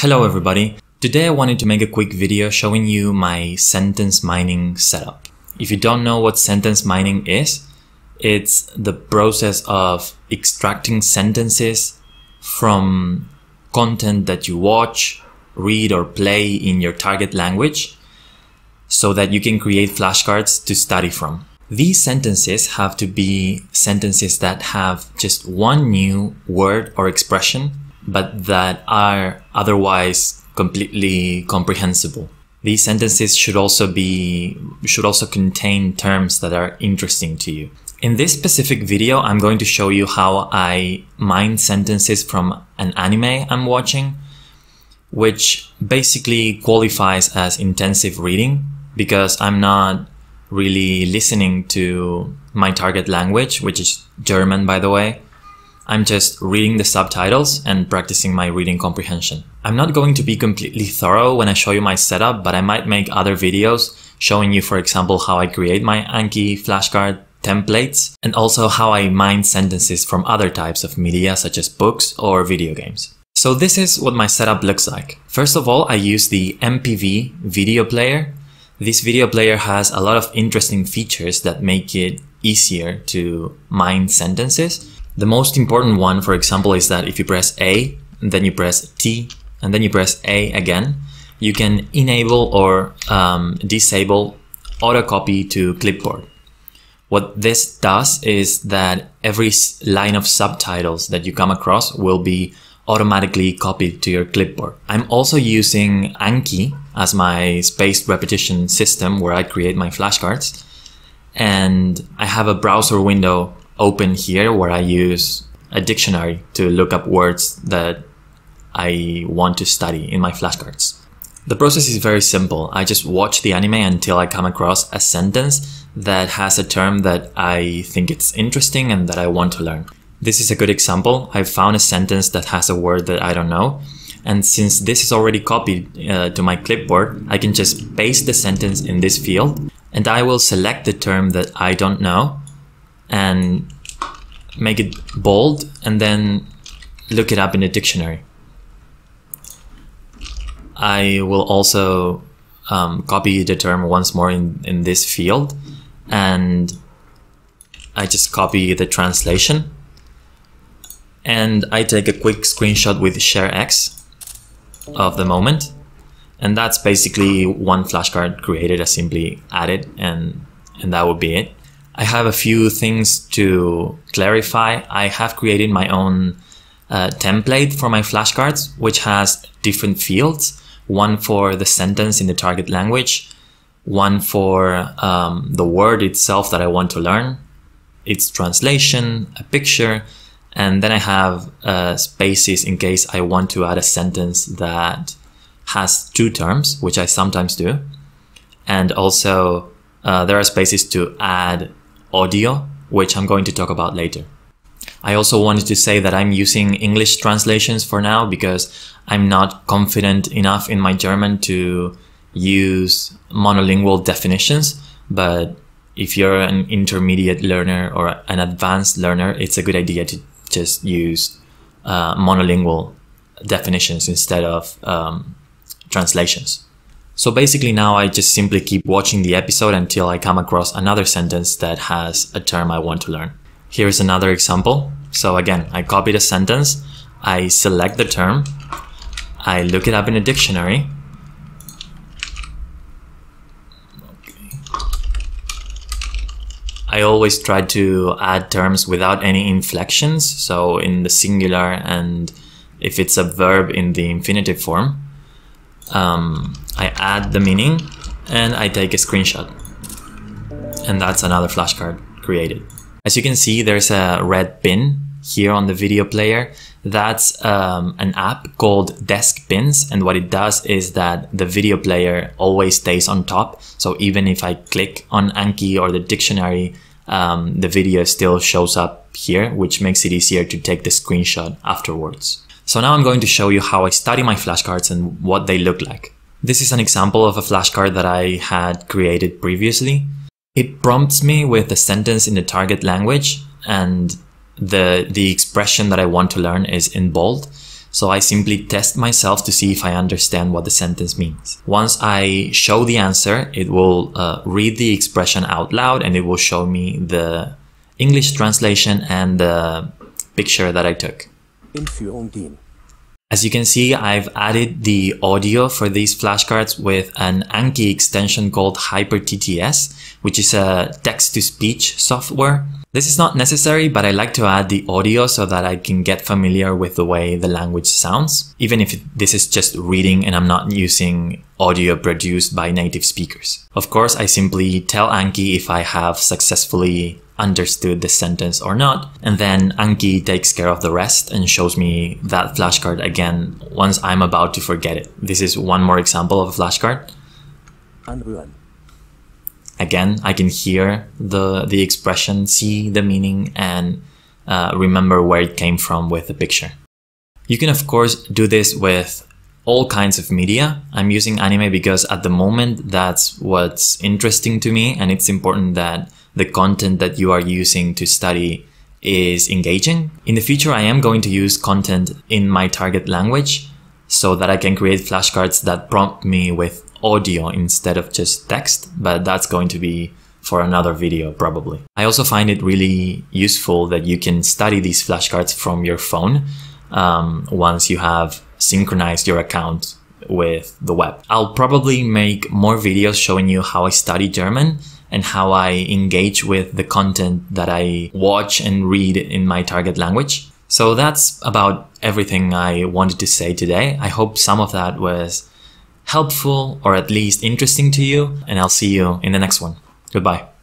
Hello everybody. Today I wanted to make a quick video showing you my sentence mining setup. If you don't know what sentence mining is, it's the process of extracting sentences from content that you watch, read or play in your target language so that you can create flashcards to study from. These sentences have to be sentences that have just one new word or expression but that are otherwise completely comprehensible. These sentences should also be, should also contain terms that are interesting to you. In this specific video, I'm going to show you how I mine sentences from an anime I'm watching, which basically qualifies as intensive reading because I'm not really listening to my target language, which is German, by the way. I'm just reading the subtitles and practicing my reading comprehension. I'm not going to be completely thorough when I show you my setup, but I might make other videos showing you, for example, how I create my Anki flashcard templates and also how I mine sentences from other types of media such as books or video games. So this is what my setup looks like. First of all, I use the MPV video player. This video player has a lot of interesting features that make it easier to mine sentences. The most important one, for example, is that if you press A, then you press T, and then you press A again, you can enable or um, disable auto copy to clipboard. What this does is that every line of subtitles that you come across will be automatically copied to your clipboard. I'm also using Anki as my spaced repetition system where I create my flashcards. And I have a browser window open here where I use a dictionary to look up words that I want to study in my flashcards. The process is very simple. I just watch the anime until I come across a sentence that has a term that I think it's interesting and that I want to learn. This is a good example. I found a sentence that has a word that I don't know. And since this is already copied uh, to my clipboard, I can just paste the sentence in this field and I will select the term that I don't know and make it bold and then look it up in a dictionary. I will also um, copy the term once more in, in this field and I just copy the translation and I take a quick screenshot with ShareX of the moment and that's basically one flashcard created. I simply add it and, and that would be it. I have a few things to clarify. I have created my own uh, template for my flashcards, which has different fields. One for the sentence in the target language, one for um, the word itself that I want to learn, its translation, a picture, and then I have uh, spaces in case I want to add a sentence that has two terms, which I sometimes do. And also uh, there are spaces to add audio, which I'm going to talk about later. I also wanted to say that I'm using English translations for now because I'm not confident enough in my German to use monolingual definitions. But if you're an intermediate learner or an advanced learner, it's a good idea to just use uh, monolingual definitions instead of um, translations. So basically now I just simply keep watching the episode until I come across another sentence that has a term I want to learn. Here's another example. So again, I copy the sentence, I select the term, I look it up in a dictionary, I always try to add terms without any inflections, so in the singular and if it's a verb in the infinitive form um, I add the meaning and I take a screenshot. And that's another flashcard created. As you can see, there's a red pin here on the video player. That's um, an app called DeskPins. And what it does is that the video player always stays on top. So even if I click on Anki or the dictionary, um, the video still shows up here, which makes it easier to take the screenshot afterwards. So now I'm going to show you how I study my flashcards and what they look like. This is an example of a flashcard that I had created previously. It prompts me with a sentence in the target language and the, the expression that I want to learn is in bold. So I simply test myself to see if I understand what the sentence means. Once I show the answer, it will uh, read the expression out loud and it will show me the English translation and the picture that I took. As you can see, I've added the audio for these flashcards with an Anki extension called HyperTTS, which is a text-to-speech software. This is not necessary, but I like to add the audio so that I can get familiar with the way the language sounds, even if this is just reading and I'm not using audio produced by native speakers. Of course, I simply tell Anki if I have successfully understood the sentence or not. And then Anki takes care of the rest and shows me that flashcard again once I'm about to forget it. This is one more example of a flashcard. Again, I can hear the, the expression, see the meaning, and uh, remember where it came from with the picture. You can, of course, do this with all kinds of media. I'm using anime because at the moment that's what's interesting to me, and it's important that the content that you are using to study is engaging. In the future, I am going to use content in my target language so that I can create flashcards that prompt me with audio instead of just text, but that's going to be for another video probably. I also find it really useful that you can study these flashcards from your phone um, once you have synchronized your account with the web. I'll probably make more videos showing you how I study German and how I engage with the content that I watch and read in my target language. So that's about everything I wanted to say today. I hope some of that was helpful or at least interesting to you, and I'll see you in the next one. Goodbye.